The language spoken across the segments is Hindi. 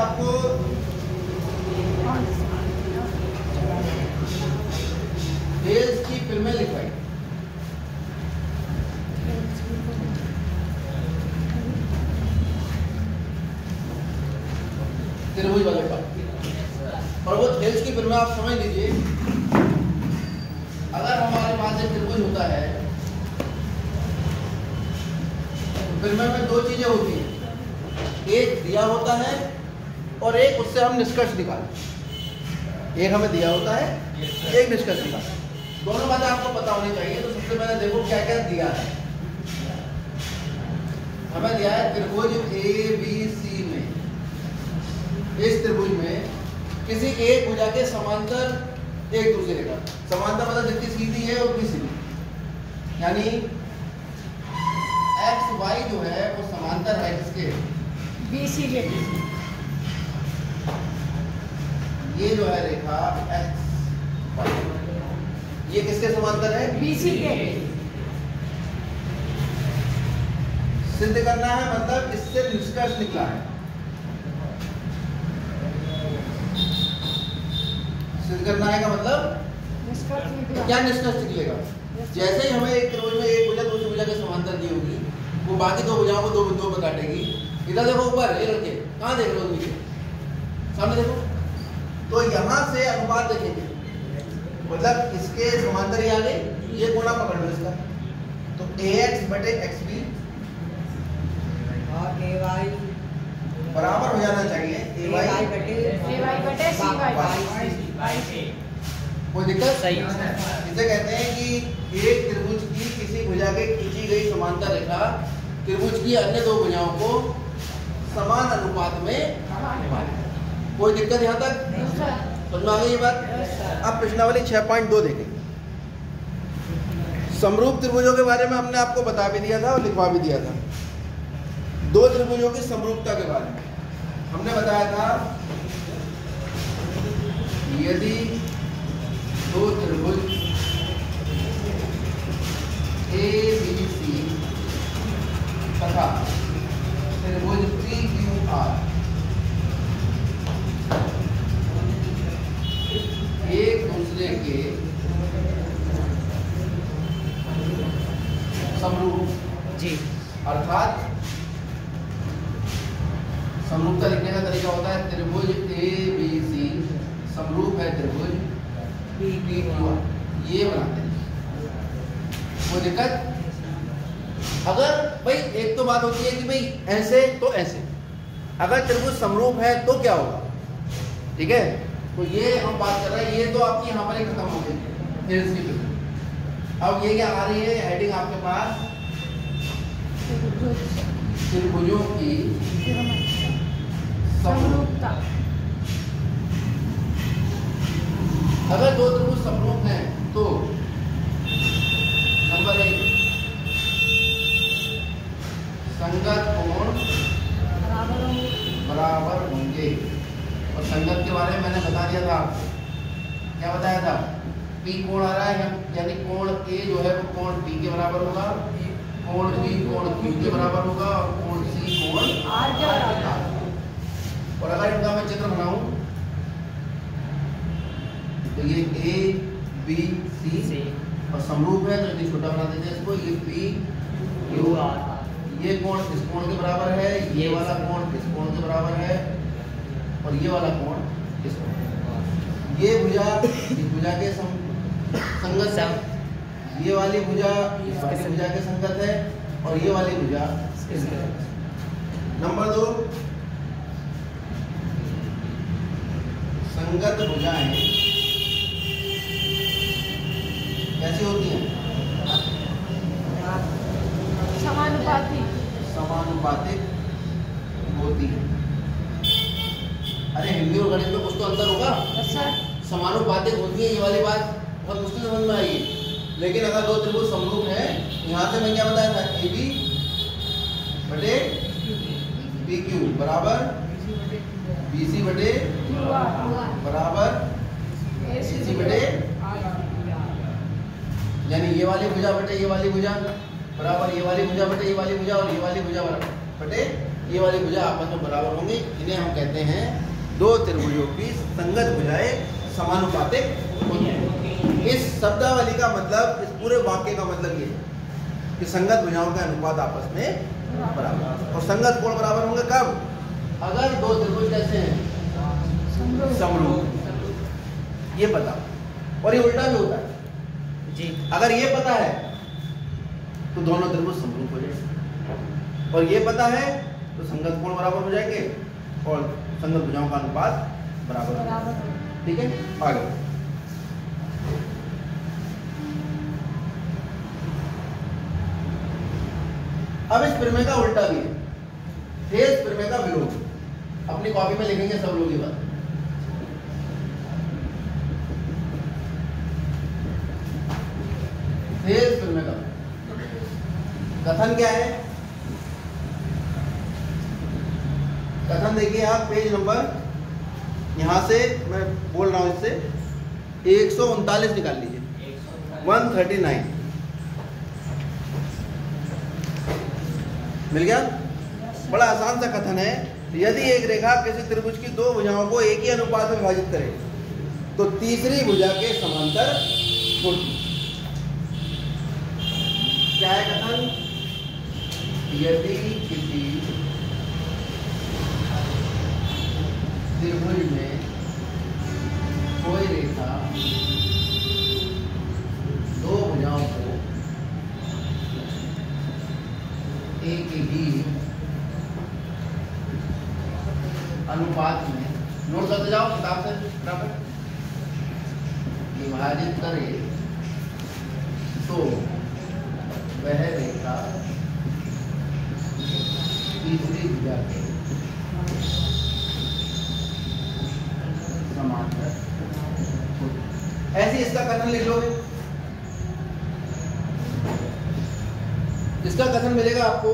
आपको हेल्स की फ़िल्में लिखवाई त्रिभुज वाले पर और वो हेल्स की फ़िल्में आप समझ लीजिए अगर हमारे पास एक त्रिभुज होता है फ़िल्में में दो चीज़ें होती हैं एक दिया होता है और एक उससे हम निष्कर्ष निकालें। एक हमें दिया होता है एक निष्कर्ष निकालें। दोनों बातें आपको पता होनी चाहिए तो सबसे पहले देखो क्या क्या दिया है। हमें दिया है त्रिभुज ए बी सी में। इस त्रिभुज में किसी एक भुजा के समांतर एक दूसरे का। समांतर मतलब जितनी सीधी है उतनी सीधी यानी एक्स वाई जो है वो समांतर है किसके? बी सी के। ये जो है रेखा एक्स ये किसके समांतर है? बी सी के। सिद्ध करना है मतलब इससे निष्कर्ष निकला है। सिद्ध करना है का मतलब? क्या निष्कर्ष निकलेगा? जैसे ही हमें एक त्रिभुज में एक भुजा दूसरी भुजा के समांतर दी होगी वो बाकी दो भुजाओं को दो बिंदुओं पर काटेगी। इधर देखो ऊपर ये लड़के कहाँ देख रहे हो नीचे? सामने देखो। तो यहाँ से अनुपात देखेंगे। मतलब इसके समांतर ही आ गए ये कोना पकड़ लो इसका? तो ए एक्स बटे एक्स बी और ए वाई बराबर हो जाना चाहिए। ए वाई बटे ए वाई बटे सी वाई कोई दिक्कत? सही। इसे कहते हैं कि एक त्रिभुज की किसी भुजा के खींची गई समांतर रेखा त्रिभुज की अन्य दो भुजाओं को समान अनुपात में कोई दिक्कत यहाँ तक? समझ में आ गई ये बात? अब प्रश्नावली 6.2 देखें। समरूप त्रिभुजों के बारे में हमने आपको बता भी दिया था और लिखवा भी दिया था। दो त्रिभुजों की समरूपता के बारे में। हमने बताया था यदि दो त्रिभुज ए बी सी तथा त्रिभुज पी क्यू आर एक दूसरे के समरूप। जी। अर्थात समरूपता लिखने का तरीका होता है त्रिभुज ए बी सी। समरूप है त्रिभुज पी क्यू ये बनाते हैं। कोई दिक्कत अगर भाई एक तो बात होती है कि भाई ऐसे तो ऐसे। अगर त्रिभुज समरूप है तो क्या होगा? ठीक है? तो ये हम बात कर रहे हैं, ये तो आपकी यहाँ पर खत्म हो गई, फिर की अब ये क्या आ रही है हेडिंग आपके पास? त्रिभुजों की समरूपता। अगर दो त्रिभुज समरूप हैं तो नंबर एक संगत कोण बराबर होंगे बराबर होंगे और संगत के बारे में मैंने बता दिया था क्या बताया था पी कोण आ रहा है यानी कोण ए जो है वो कोण पी के बराबर होगा कोण बी कोण क्यू के बराबर होगा और कोण सी कोण आर के बराबर और अगर इनका मैं चित्र बनाऊँ तो ये ए बी सी सी और समरूप है तो यदि छोटा बना देते हैं इसको ये पी यू आर ये कोण इस कोण के बराबर है, ये वाला कोण इस कोण के बराबर है, और ये वाला कोण इस कोण ये भुजा इस भुजा के संगत है। ये वाली भुजा इस वाली भुजा के संगत है, और ये वाली भुजा इस नंबर दो, संगत भुजाएँ कैसी होती हैं? समानुपाती। समानुपातिक होती है। अरे हिंदी और गणित में कुछ तो अंतर होगा। समानुपातिक होती है ये वाली बात बहुत मुश्किल समझ में आई लेकिन अगर दो त्रिभुज समरूप है यहाँ से मैं क्या बताया था? ए बी बटे पी क्यू बराबर बी सी बटे बराबर ए सी बटे यानी ये वाली भुजा बटे ये वाली भुजा। बराबर ये वाली भुजा बटे ये वाली भुजा और ये वाली भुजा बराबर बटे ये वाली भुजा आपस में बराबर होंगी। इन्हें हम कहते हैं दो त्रिभुजों की संगत भुजाएँ समानुपातिक होती हैं। इस शब्दावली का मतलब इस पूरे वाक्य का मतलब ये है कि संगत भुजाओं का अनुपात आपस में बराबर और संगत कोण बराबर होंगे कब? अगर दो त्रिभुज कैसे हैं? समरूप। ये पता। और ये उल्टा भी होता है। जी। अगर ये पता है तो दोनों त्रिभुज समरूप हो जाएँगे। और ये पता है तो संगत कोण बराबर हो जाएँगे और संगत भुजाओं का अनुपात बराबर हो जाएगा। ठीक है? आगे। अब इस प्रमेय का उल्टा भी है। फ़ेज़ प्रमेय का विरोध। अपनी कॉपी में लिखेंगे सब लोग ये बात फ़ेज़ प्रमेय का कथन क्या है? कथन देखिए आप, पेज नंबर, यहाँ से मैं बोल रहा हूँ इससे, एक सौ उनतालीस निकाल लीजिए। वन थर्टी नाइन मिल गया? बड़ा आसान सा कथन है। यदि एक रेखा किसी त्रिभुज की दो भुजाओं को एक ही अनुपात में विभाजित करे तो तीसरी भुजा के समांतर क्या है कथन? यदि किसी त्रिभुज में कोई रेखा दो भुजाओं को एक ही अनुपात में नोट करते जाओ किताब से बराबर विभाजित करे तो वह रेखा तीसरी के ऐसे इसका कथन लिख लोगे? इसका कथन मिलेगा आपको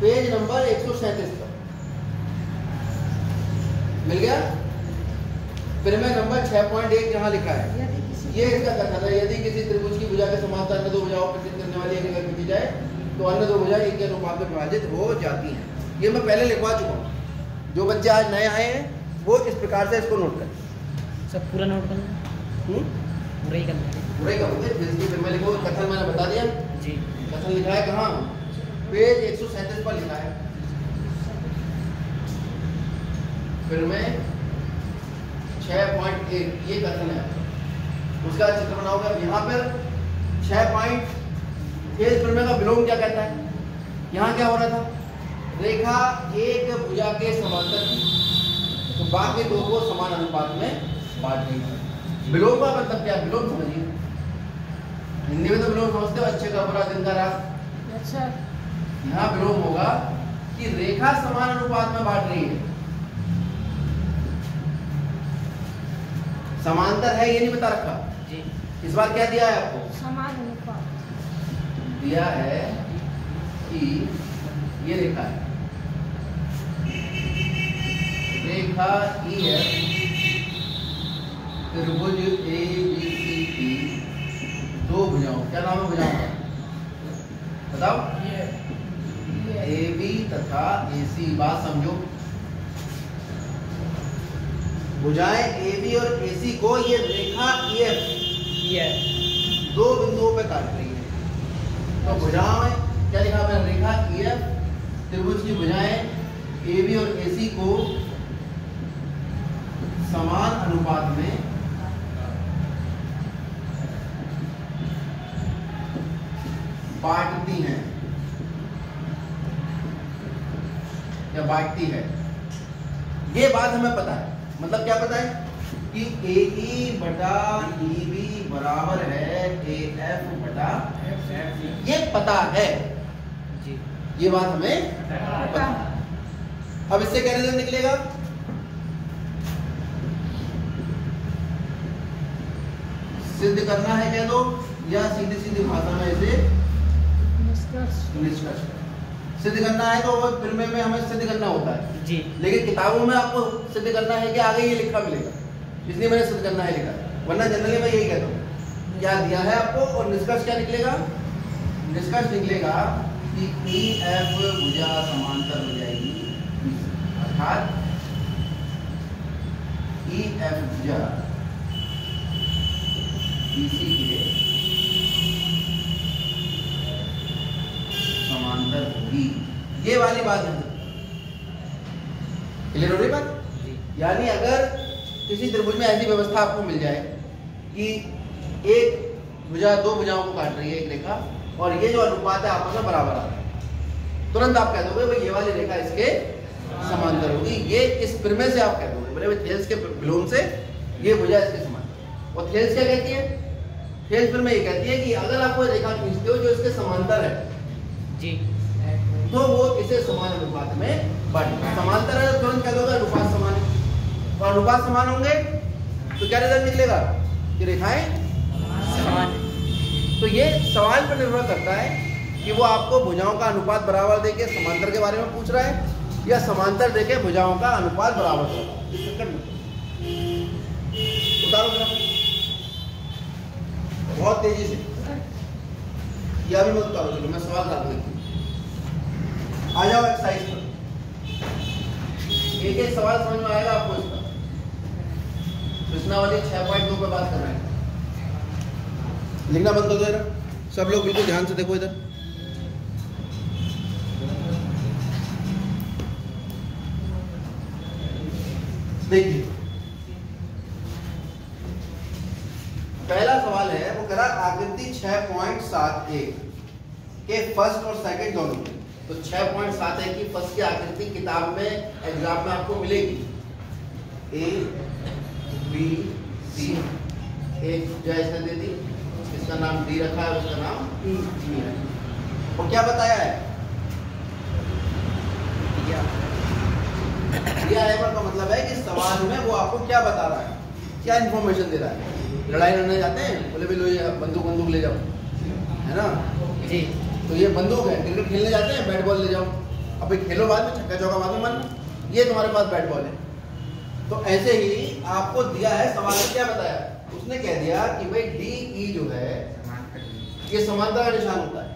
पेज नंबर एक सौ सैंतीस पर। मिल गया? प्रमेय नंबर छह पॉइंट एक यहाँ लिखा है। ये इसका कथन है यदि किसी त्रिभुज की भुजा के समांतर अन्य दो भुजाओं पर करने वाली एक रेखा खींची जाए तो अन्य दो भुजाएँ एक के अनुपात में विभाजित हो जाती हैं। ये मैं पहले लिखवा चुका हूँ। जो बच्चे आज नए आए हैं वो इस प्रकार से इसको नोट करें। सब पूरा नोट करना? हम्म? पूरा ही करना। पूरे करोगे जिसकी फिर मैं लिखो कथन मैंने बता दिया। जी। कथन लिखा है कहाँ? पेज एक सौ सैंतीस पर लिखा है। फिर मैं छह पॉइंट एक ये कथन है। उसका चित्र बनाओगे यहाँ पर छह पॉइंट फ़ेज़ प्रमेय का विलोम क्या कहता है? यहाँ क्या हो रहा था? रेखा एक भुजा के समांतर थी। तो बाकी दो को समान अनुपात में बांट दी विलोम का मतलब क्या? विलोम समझिए। हिंदी में तो विलोम समझते हो अच्छे का बुरा दिन का रात। अच्छा। यहाँ विलोम होगा कि रेखा समान अनुपात में बांट रही है। समांतर है ये नहीं बता रखा? जी। इस बार क्या दिया है आपको? समान अनुपात। दिया है कि ये रेखा है। रेखा ई है त्रिभुज ए बी सी की दो भुजाओं क्या नाम है भुजाओं का? बताओ। ए बी तथा ए सी बात समझो। भुजाएँ ए बी और ए सी को ये रेखा ई एफ़ ये दो बिंदुओं पे काट रही तो भुजाएँ क्या लिखा मैंने रेखा ई एफ़ त्रिभुज की भुजाएँ ए बी और ए सी को समान अनुपात में बांटती हैं। या बांटती है। ये बात हमें पता है। मतलब क्या पता है? कि ए बटा ई बी बराबर है ए एफ़ बटा ये पता है। ये बात हमें पता है। अब इससे क्या रिज़ल्ट निकलेगा? सिद्ध करना है कह दो? या सीधी सीधी भाषा में इसे निष्कर्ष। सिद्ध करना है तो फ़िल्म में हमें सिद्ध करना होता है। जी। लेकिन किताबों में आपको सिद्ध करना है कि आगे ये लिखा मिलेगा। इसलिए मैंने सिद्ध करना है लिखा। वरना जनरली मैं यही कहता हूँ। क्या दिया है आपको और निष्कर्ष क्या निकलेगा? निष्कर्ष निकलेगा कि ई एफ़ भुजा समांतर हो जाएगी अर्थात ई एफ़ भुजा बीसी के समांतर होगी। ये वाली बात है। क्लियर हो रही बात? यानी अगर किसी त्रिभुज में ऐसी व्यवस्था आपको मिल जाए कि एक भुजा दो भुजाओं को काट रही है एक रेखा और ये जो अनुपात है आपस में बराबर आ रहा है। तुरंत आप कह दोगे भाई ये वाली रेखा इसके समांतर होगी। ये इस प्रमेय से आप कह दोगे बोले भाई थेल्स के विलोम से ये भुजा इसके समांतर और थेल्स क्या कहती है? थेल्स प्रमेय ये कहती है कि अगर आप कोई रेखा खींचते हो जो इसके समांतर है जी। तो वो इसे समान अनुपात में बांटे समांतर है तो तुरंत कह दोगे अनुपात समान है। और अनुपात समान होंगे तो क्या रिज़ल्ट निकलेगा? कि रेखाएँ समान तो ये सवाल पर निर्भर करता है कि वो आपको भुजाओं का अनुपात बराबर देके समांतर के बारे में पूछ रहा है, या समांतर देके भुजाओं का अनुपात बराबर कर रहा है। बहुत तेज़ी से। या भी मत उतारो, चलो मैं सवाल कर देती हूँ। आ जाओ एक्सरसाइज पर। एक एक सवाल समझ में आएगा आपको इसका। कृष्णावली छह पॉइंट दो पर बात कर रहे हैं। लिखना बंद कर दो इधर। सब लोग बिल्कुल ध्यान से देखो इधर। देखिए। पहला सवाल है, वो करा आकृति 6.71 के फ़र्स्ट और सेकंड दोनों में। तो 6.71 की फ़र्स्ट की आकृति किताब में एग्ज़ाम में आपको मिलेगी। ए बी सी एक जो इसने दे दी इसका नाम डी रखा है उसका नाम जी है। और क्या बताया है? दिया। दिया का मतलब है कि सवाल में वो आपको क्या बता रहा है? क्या इंफॉर्मेशन दे रहा है? लड़ाई लड़ने जाते हैं बोले भी लो ये बंदूक बंदूक ले जाओ। है ना? जी। तो ये बंदूक है क्रिकेट खेलने जाते हैं बैट बॉल ले जाओ। अब भाई खेलो बाद में छक्का चौका बाद में मन ये तुम्हारे पास बैट बॉल है। तो ऐसे ही आपको दिया है सवाल में क्या बताया? उसने कह दिया कि भाई डी ई जो है ये समानता का निशान होता है।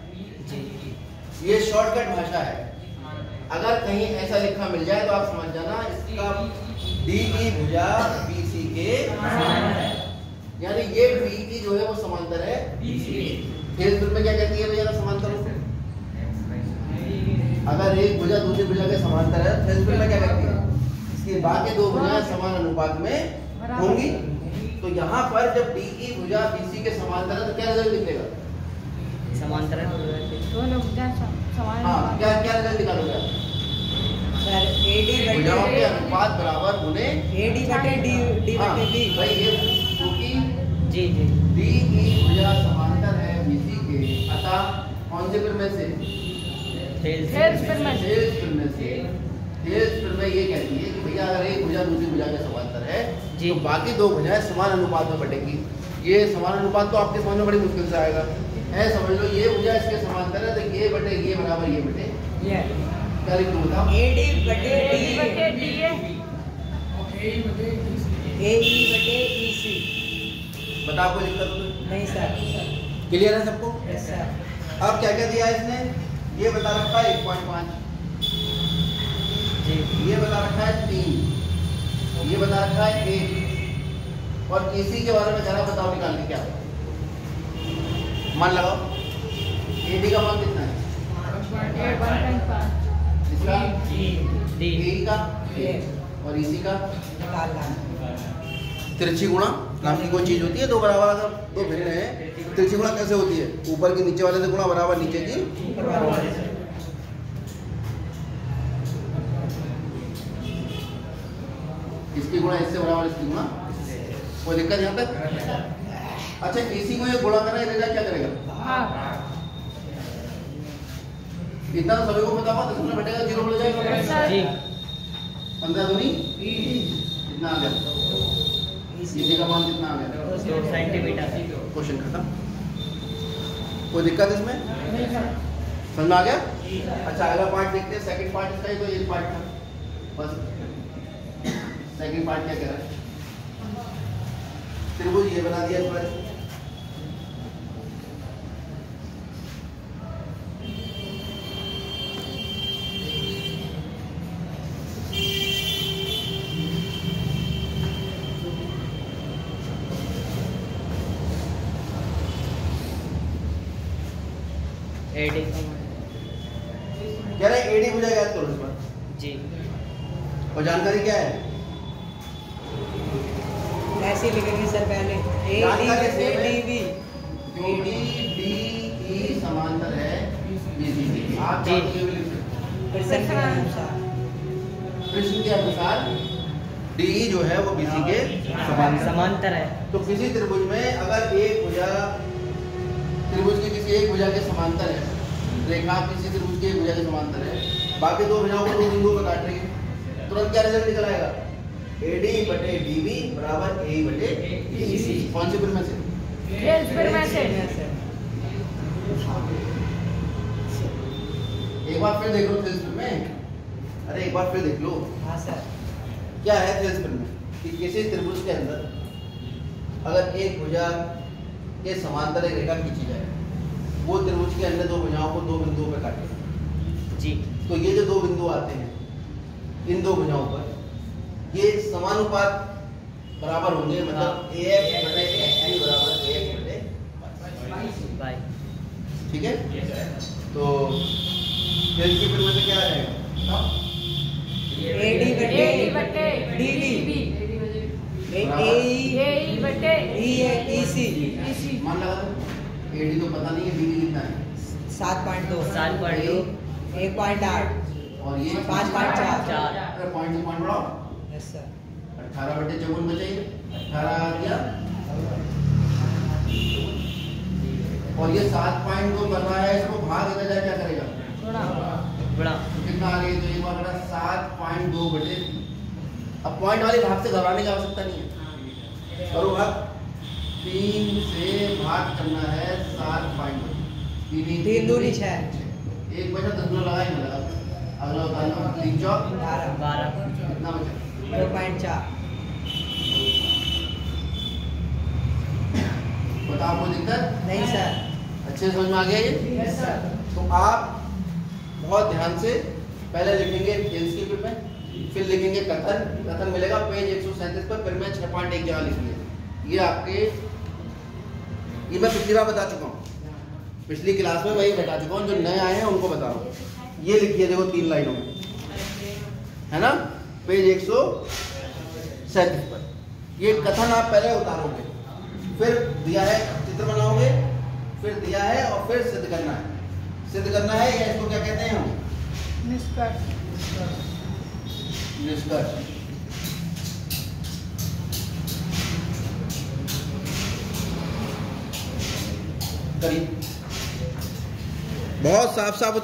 ये शॉर्टकट भाषा है। अगर कहीं ऐसा लिखा मिल जाए तो आप समझ जाना इसका डी ई भुजा बी सी के यानी ये डी ई जो है वो समांतर है। फेस में क्या कहती है भैया अगर समांतर अगर एक भुजा दूसरी भुजा के समांतर है फेस में क्या कहती है? इसके बाकी दो भुजाएँ समान अनुपात में होंगी। तो यहाँ पर जब डी ई भुजा बी सी के समांतर है तो क्या रिज़ल्ट निकलेगा? समांतर हाँ क्या क्या रिज़ल्ट निकालोगे आप? सर एडी भुजाओं के अनुपात बराबर होने एडी बटे डी डी बटे बी भाई ये क्योंकि जी जी। डी ई भुजा समांतर है बीसी के अतः कौन से फिर में से? थेल्स से। थेल्स ये कहती है कि भैया अगर एक भुजा दूसरी भुजा के समांतर है जी। तो बाकी दो भुजाएँ समान अनुपात में बटेंगी। ये समान अनुपात तो आपके समझ में बड़ी मुश्किल से आएगा। ऐ समझ लो ये भुजा इसके समांतर है तो ये बटे ये बराबर ये बटे। ये। क्या लिख दूँ बताओ? एडी बटे डी बटे डी ए एई बटे ईसी बताओ कोई दिक्कत तो? नहीं सर क्लियर है सबको? यस सर अब क्या क्या दिया इसने? ये बता रखा है एक पॉइंट पाँच। ये बता रखा है तीन। ये बता रखा है एक और इसी के बारे में जरा बताओ निकाल के क्या मान लगाओ। एडी का मान कितना है? ए इसका डी ए का? ए। और इसी का? तिरछी गुणा? नाम की कोई चीज़ होती है? दो बराबर अगर दो भिन्न है तिरछी गुणा कैसे होती है? ऊपर की नीचे वाले से गुणा बराबर नीचे की? इसकी गुणा इससे बराबर इसकी गुणा कोई दिक्कत यहाँ तक अच्छा इसी को ये गुणा करना ये क्या करेगा? हाँ। इतना तो सभी को पता होगा दस में बैठेगा ज़ीरो बोल जाएगा। जी पंद्रह दूनी? कितना आ गया? इसी का मान कितना आ गया? दो सेंटीमीटर। क्वेश्चन खत्म। कोई दिक्कत इसमें? नहीं सर। समझ में आ गया? अच्छा अगला पार्ट देखते हैं सेकंड पार्ट इसका ही तो ये पार्ट था। बस। सेकंड पार्ट क्या कह रहा है त्रिभुज ये बना दिया ए डी से डी बी क्योंकि डी ई समांतर है बीसी के आप जी। हो। प्रश्न के अनुसार प्रश्न के अनुसार डी जो है वो बीसी के समांतर समांतर है। तो किसी त्रिभुज में अगर एक भुजा त्रिभुज के किसी एक भुजा के समांतर है रेखा किसी त्रिभुज के एक भुजा के समांतर है बाकी दो भुजाओं को दो बिंदुओं पर काट रही है तुरंत क्या रिज़ल्ट निकल आएगा? AD बटे DB बराबर AE बटे BC कौन सी फ़िल्म से? फिर मैं से। एक बार फिर देख लो थ्रिल्स फ़िल्म में। अरे एक बार फिर देख लो। हाँ सर क्या है थ्रिल्स फ़िल्म में? कि किसी त्रिभुज के अंदर अगर एक भुजा के समांतर एक रेखा खींची जाए वो त्रिभुज के अन्य दो भुजाओं को दो बिंदुओं पर काटे। जी। तो ये जो दो बिंदु आते हैं इन दो भुजाओं पर ये समानुपात बराबर होंगे मतलब ए एफ़ बटे एन बराबर ए एफ़ बटे बाय ठीक है? तो फिर की फिर में से क्या आ जाएगा ए डी बटे ए डी बटे डी डी ए ए बटे ई ई सी मान लगा दो। एडी तो पता नहीं है बीडी कितना है? सात पॉइंट दो। सात पॉइंट दो। एक पॉइंट आठ। और ये पाँच पॉइंट चार। चार। पॉइंट पॉइंट बढ़ाओ। यस सर अठारह बटे चौवन बचे अठारह आ गया और ये सात पॉइंट दो कर रहा है इसको भाग इधर जाए क्या करेगा? बड़ा। तो कितना आ गया? तो एक बार सात पॉइंट दो बटे। अब पॉइंट वाले भाग से घबराने की आवश्यकता नहीं है। करो भाग। तीन से भाग करना है सात पॉइंट तीन ही- तीन दूनी छः एक बचा दस दो लगा ही नहीं लगा अगला बताना तीन चौक। बारह। बारह। कितना बचा? दो पॉइंट चार बताओ कोई दिक्कत? नहीं सर अच्छे समझ में आ गया ये? यस सर तो आप बहुत ध्यान से पहले लिखेंगे फिर में फिर लिखेंगे कथन। कथन मिलेगा पेज एक पर फिर मैं छः पॉइंट एक जगह लिखेंगे। ये आपके ये मैं पिछली बार बता चुका हूँ। पिछली क्लास में वही बता चुका हूँ जो नए आए हैं उनको बता रहा हूँ ये लिखिए देखो तीन लाइनों में। है ना? पेज एक सौ सैंतीस पर। ये कथन आप पहले उतारोगे फिर दिया है चित्र बनाओगे फिर दिया है और फिर सिद्ध करना है। सिद्ध करना है या इसको क्या कहते हैं हम? निष्कर्ष। निष्कर्ष। करिए। बहुत साफ़ साफ़